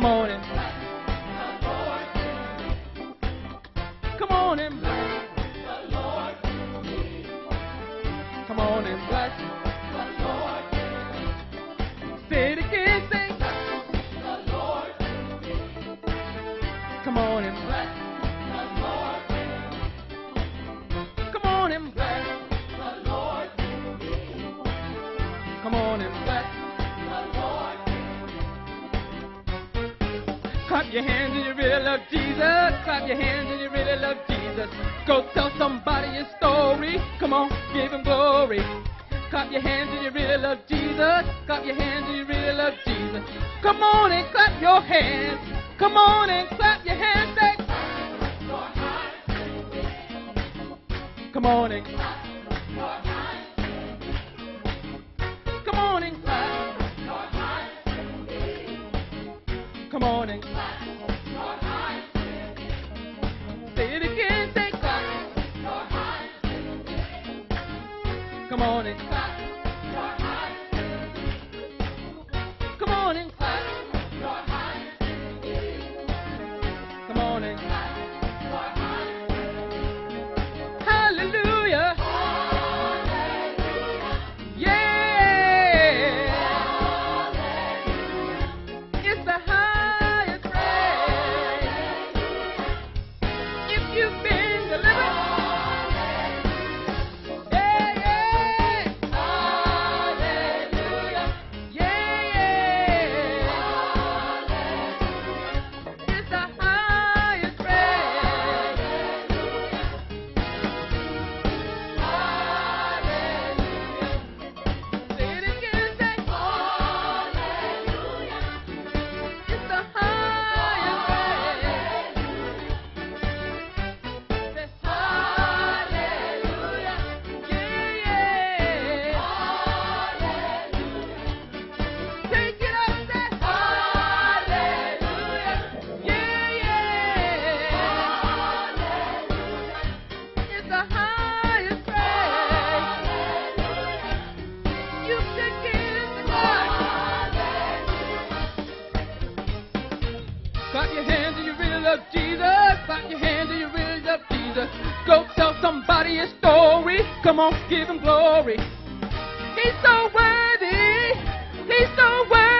Come on Lord. Come on me. Come on and bless the Lord. The Lord. Come on and bless the Lord. Come on and bless the Lord. Come on Clap your hands if you really love Jesus. Clap your hands if you really love Jesus. Go tell somebody your story. Come on, give him glory. Clap your hands if you really love Jesus. Clap your hands if you really love Jesus. Come on and clap your hands. Come on and clap your hands. Come on and And. Say it again, say. Come on and Clap your hands if you really love Jesus. Clap your hands if you really love Jesus. Go tell somebody a story. Come on, give him glory. He's so worthy. He's so worthy.